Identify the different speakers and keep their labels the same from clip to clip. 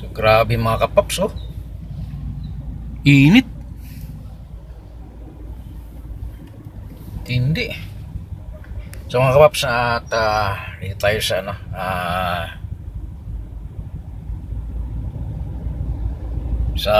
Speaker 1: So, grabe mga kapaps, oh. Init. Hindi. So mga kapaps, at uh, dito tayo sa ano, ah, sa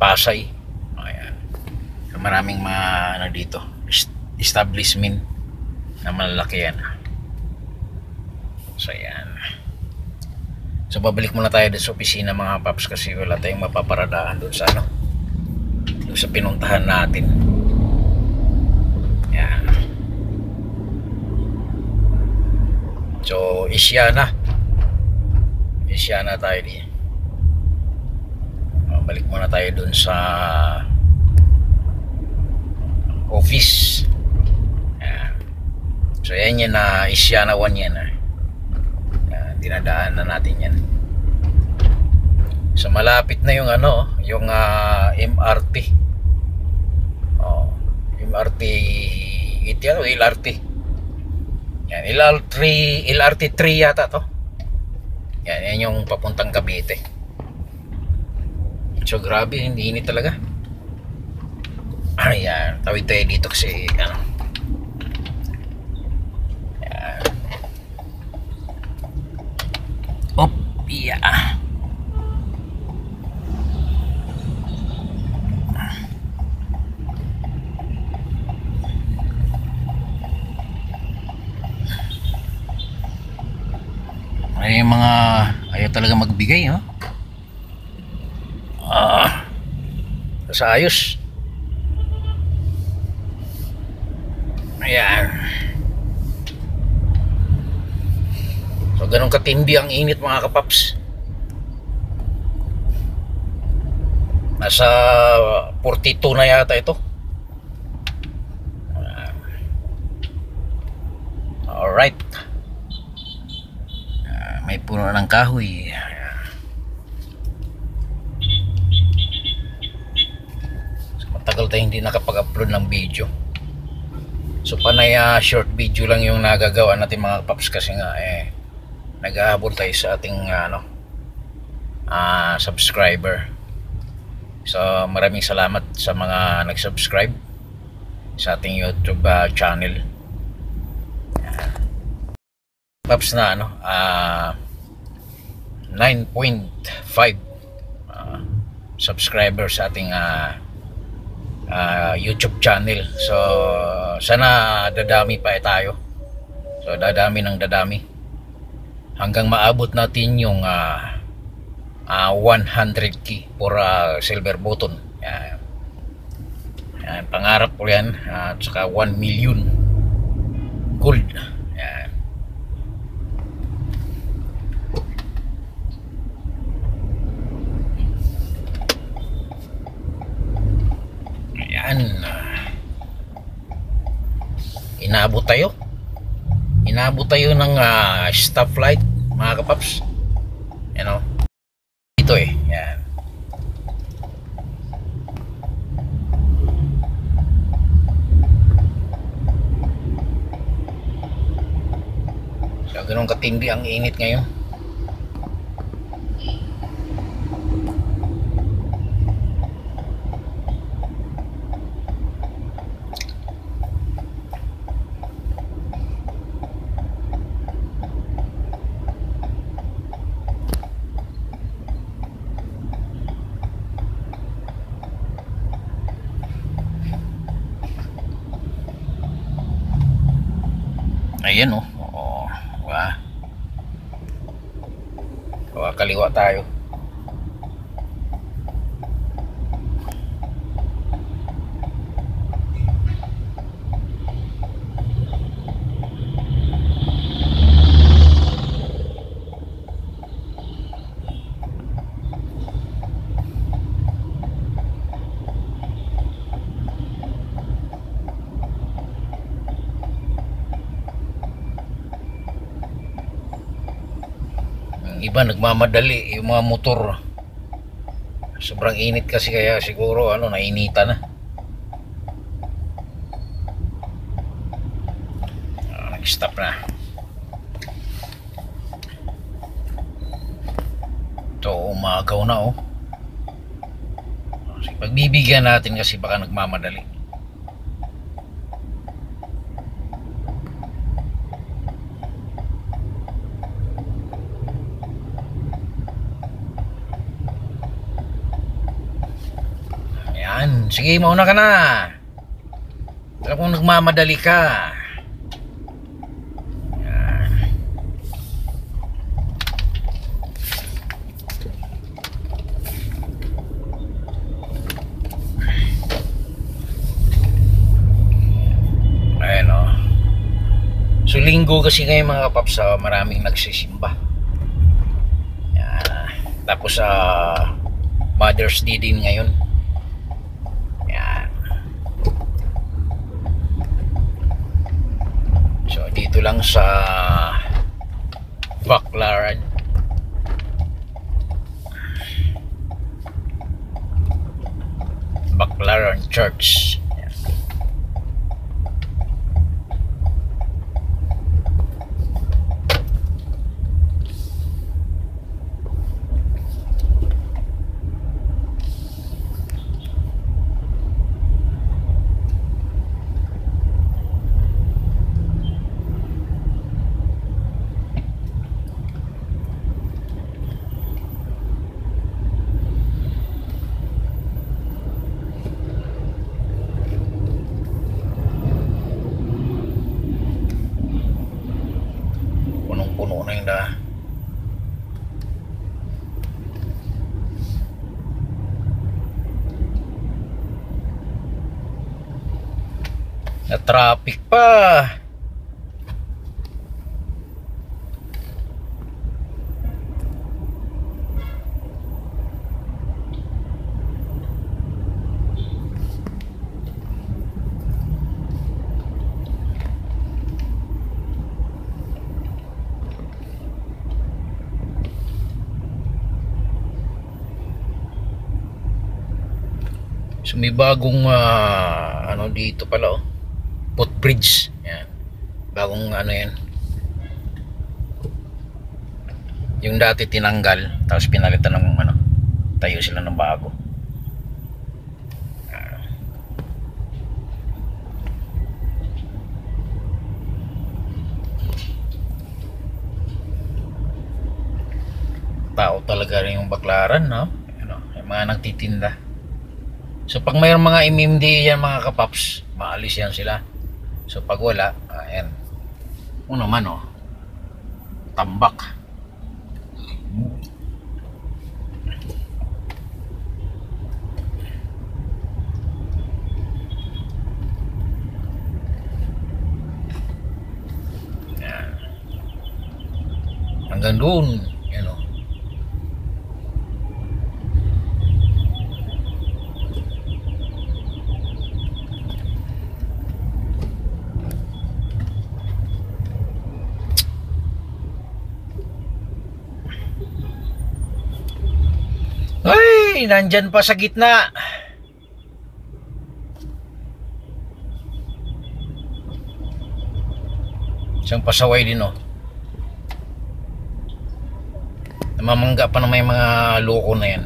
Speaker 1: Pasay. Ayan. So, maraming mga ano dito, est- establishment na malalaki yan. So ayan. So babalik muna tayo sa opisina mga paps kasi wala tayong mapaparadaan doon sa ano. Doon sa pinuntahan natin. Yan. So Isyana. Isyana tayo di. Uh, balik muna tayo doon sa office. Yan. So yan yan na Isyana 1 yan ah. Dinadaan na natin yan. So malapit na yung ano, yung ah, MRT. Oh, MRT ito yan, LRT. Yan, LRT, LRT 3 yata to. Yan, yan yung papuntang Cavite. So grabe, hindi init talaga. Ayan, tawid tayo dito kasi ano. Yan. Op, yeah. Ay mga ayaw talaga magbigay, oh. Ah. Sa ayos. Ayan. So ganun katindi ang init mga kapaps. Nasa 42 na yata ito. Ayan. Alright. Ah, may puno ng kahoy. So, matagal tayong hindi nakapag-upload ng video. So panay ah, short video lang yung nagagawa natin mga paps kasi nga eh nag-ahabol tayo sa ating ano ah, subscriber. So maraming salamat sa mga nag-subscribe sa ating YouTube ah, channel. Yan. Paps na ano ah 9.5 ah, subscriber sa ating ah, ah, YouTube channel. So sana dadami pa tayo. So dadami ng dadami hanggang maabot natin yung ah, ah, 100k for ah, silver button. Yan. Yan, pangarap ko yan. At saka 1 million gold. Yan. Ayan. Inabot tayo. Inabot tayo ng uh, stoplight, mga kapaps. You know? Ito eh. Yan. So, ganun katindi ang init ngayon. Ayan oh. Diba? Diba, kaliwa tayo. Yung iba nagmamadali yung mga motor. Sobrang init kasi kaya siguro ano nainita na. Ah, nag-stop na. Ito, umagaw na oh. Pagbibigyan natin kasi baka nagmamadali. Ayan, sige mauna ka na. Alam kong nagmamadali ka. Ayan. Ayan o. So linggo kasi ngayon mga kapaps, ah, maraming nagsisimba. Ayan. Tapos sa Mother's Day din ngayon. Ayan. So dito lang sa Baclaran. Baclaran Church. Ayan. Punong-puno na yung da. Na traffic pa. So may bagong ah, ano dito pala oh. Footbridge. Yan. Bagong ano yan. Yung dati tinanggal tapos pinalitan ng ano tayo sila ng bago. Tao talaga rin yung baklaran, no? Ano, yung mga nagtitinda. So pag mayroong mga MMD yan mga kapaps, maalis yan sila. So pag wala, ayan. Ano man oh. Tambak. Yan. Hanggang doon, yan oh. Ay, nandyan pa sa gitna. Isang pasaway din, oh. Namamangga pa na may mga loko na yan.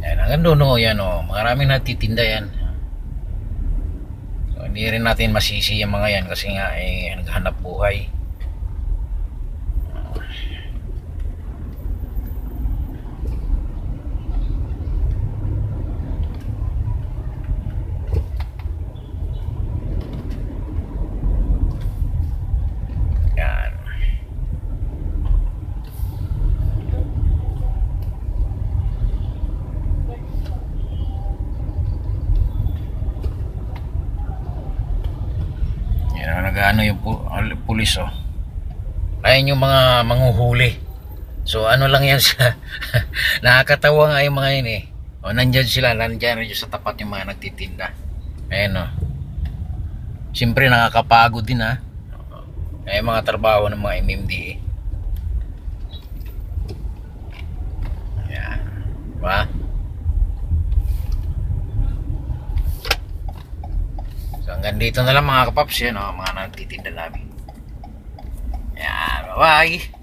Speaker 1: Yan, hanggang doon, oh, yan, oh. Maraming natitinda yan. So, hindi rin natin masisi yung mga yan kasi nga, eh, naghanap buhay. Yan. Yan ang nag-ano yung pulis oh. Ayun yung mga manguhuli. So ano lang yan sa nakakatawa nga yung mga yun eh. O nandyan sila, nandyan rin sa tapat yung mga nagtitinda. Ayun oh. Siyempre nakakapagod din ha. Ay mga trabaho ng mga MMDA. Yan. Diba? So hanggang dito na lang mga kapaps yan, oh, mga nagtitinda namin. Yan, bye-bye.